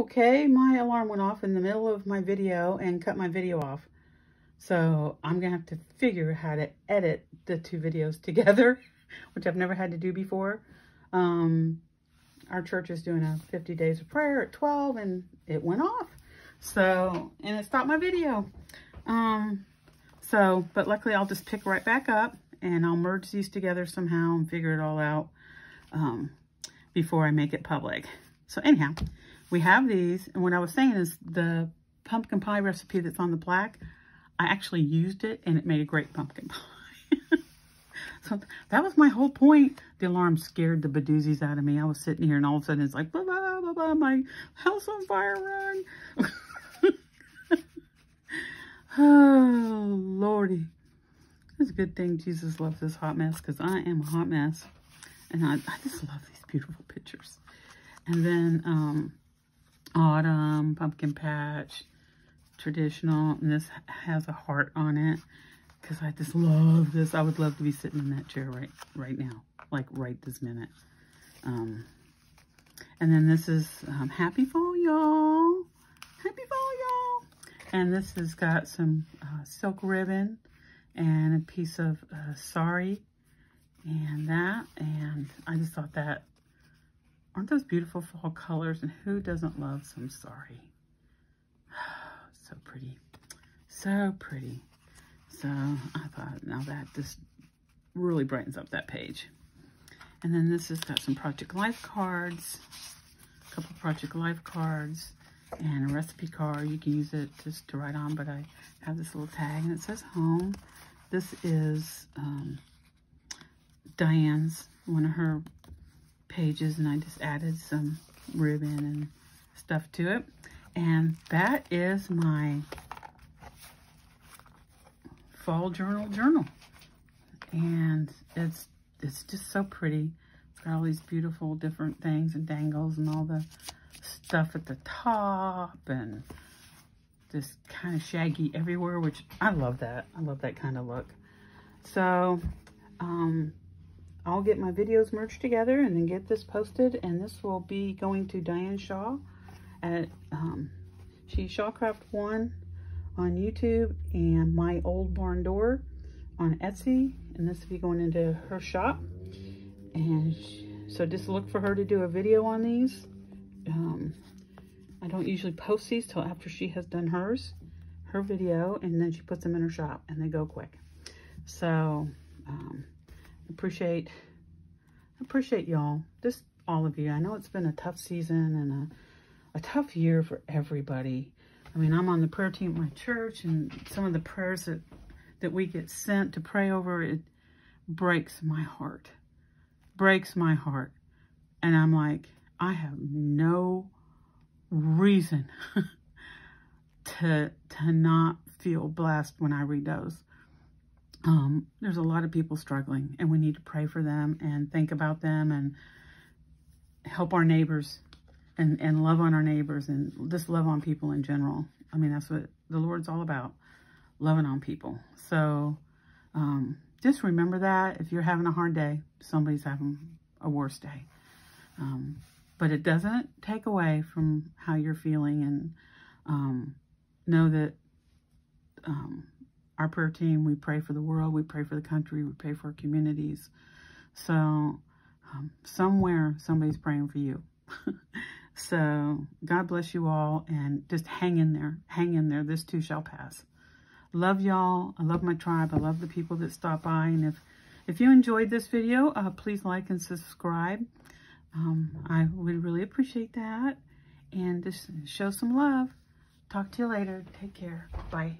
okay, my alarm went off in the middle of my video and cut my video off. So I'm going to have to figure how to edit the two videos together, which I've never had to do before. Um, our church is doing a 50 days of prayer at 12 and it went off. So, and it stopped my video. Um, so, but luckily I'll just pick right back up and I'll merge these together somehow and figure it all out um, before I make it public. So anyhow, we have these. And what I was saying is the pumpkin pie recipe that's on the plaque, I actually used it and it made a great pumpkin pie. so that was my whole point. The alarm scared the badoozies out of me. I was sitting here and all of a sudden it's like, blah, blah, blah, blah, my house on fire run. oh, Lordy. It's a good thing Jesus loves this hot mess because I am a hot mess. And I, I just love these beautiful pictures. And then um, autumn, pumpkin patch, traditional. And this has a heart on it because I just love this. I would love to be sitting in that chair right, right now, like right this minute. Um, and then this is um, Happy Fall, y'all. Happy Fall, y'all. And this has got some uh, silk ribbon and a piece of uh, sari and that. And I just thought that, aren't those beautiful fall colors? And who doesn't love some sari? so pretty. So pretty. So I thought, now that just really brightens up that page. And then this has got some Project Life cards, a couple Project Life cards, and a recipe card. You can use it just to write on, but I have this little tag and it says home. This is um, Diane's, one of her pages, and I just added some ribbon and stuff to it. And that is my fall journal journal. And it's it's just so pretty. It's got all these beautiful different things and dangles and all the stuff at the top and just kind of shaggy everywhere, which I love that. I love that kind of look. So, um, I'll get my videos merged together and then get this posted. And this will be going to Diane Shaw at, um, she's Shawcraft1 on YouTube and My Old Barn Door on Etsy. And this will be going into her shop. And so just look for her to do a video on these. Um, I don't usually post these till after she has done hers, her video, and then she puts them in her shop and they go quick. So, um, appreciate, appreciate y'all, just all of you. I know it's been a tough season and a, a tough year for everybody. I mean, I'm on the prayer team at my church and some of the prayers that, that we get sent to pray over, it breaks my heart, breaks my heart. And I'm like, I have no reason to to not feel blessed when I read those. Um, there's a lot of people struggling and we need to pray for them and think about them and help our neighbors and, and love on our neighbors and just love on people in general. I mean, that's what the Lord's all about, loving on people. So um, just remember that if you're having a hard day, somebody's having a worse day. Um, but it doesn't take away from how you're feeling and um, know that um, our prayer team, we pray for the world, we pray for the country, we pray for our communities. So um, somewhere somebody's praying for you. so God bless you all and just hang in there. Hang in there. This too shall pass. Love y'all. I love my tribe. I love the people that stop by. And if, if you enjoyed this video, uh, please like and subscribe. Um, I would really appreciate that. And just show some love. Talk to you later. Take care. Bye.